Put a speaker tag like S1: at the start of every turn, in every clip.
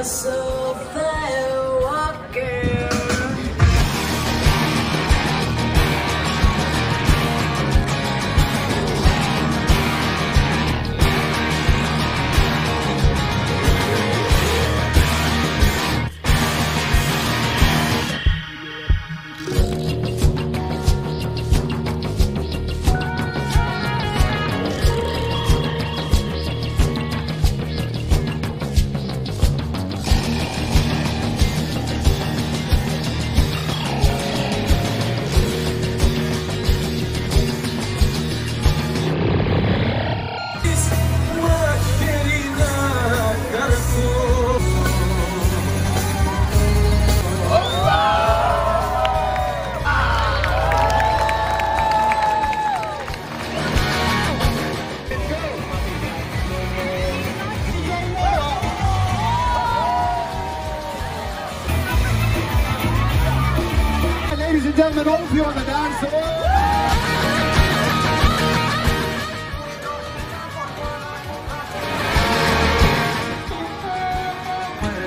S1: yourself there
S2: you on the dance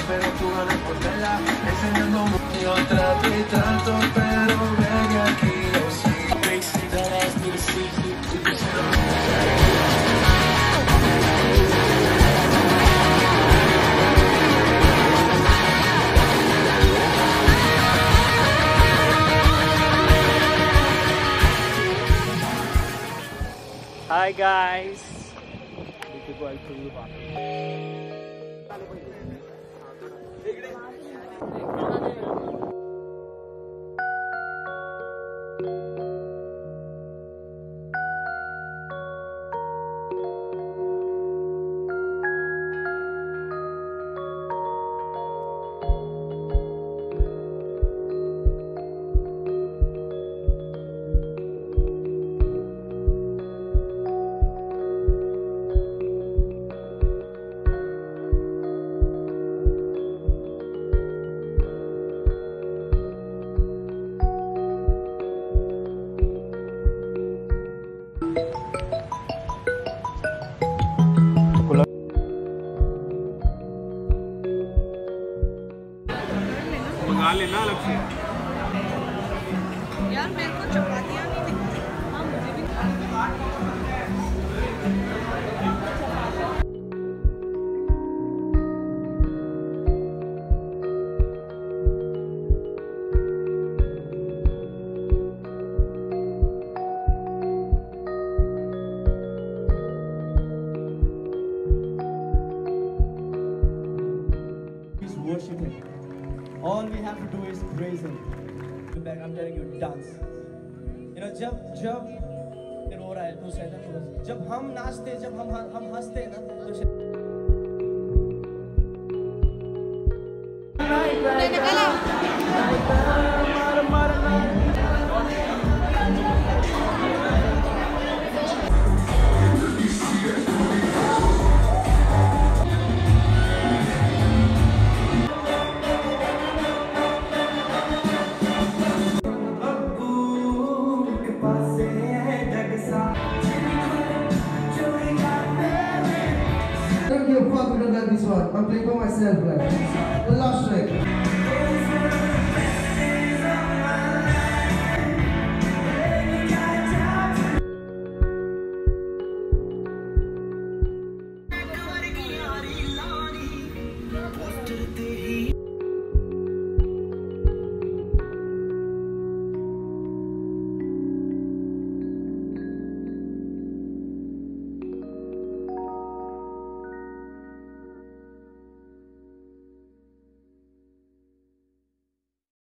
S3: pero tú a esconderla Enseñando trato y trato Pero ven aquí, Hi guys! लेना
S4: अलग से
S5: यार मेरे को
S6: चपाती All we have to do is praise Him. Come back, I'm telling you, dance. You know, जब जब ये रो रहा है तो शैतान जब हम नाचते जब हम हम हंसते हैं ना तो
S7: this one. I'm playing for myself, right? The last track.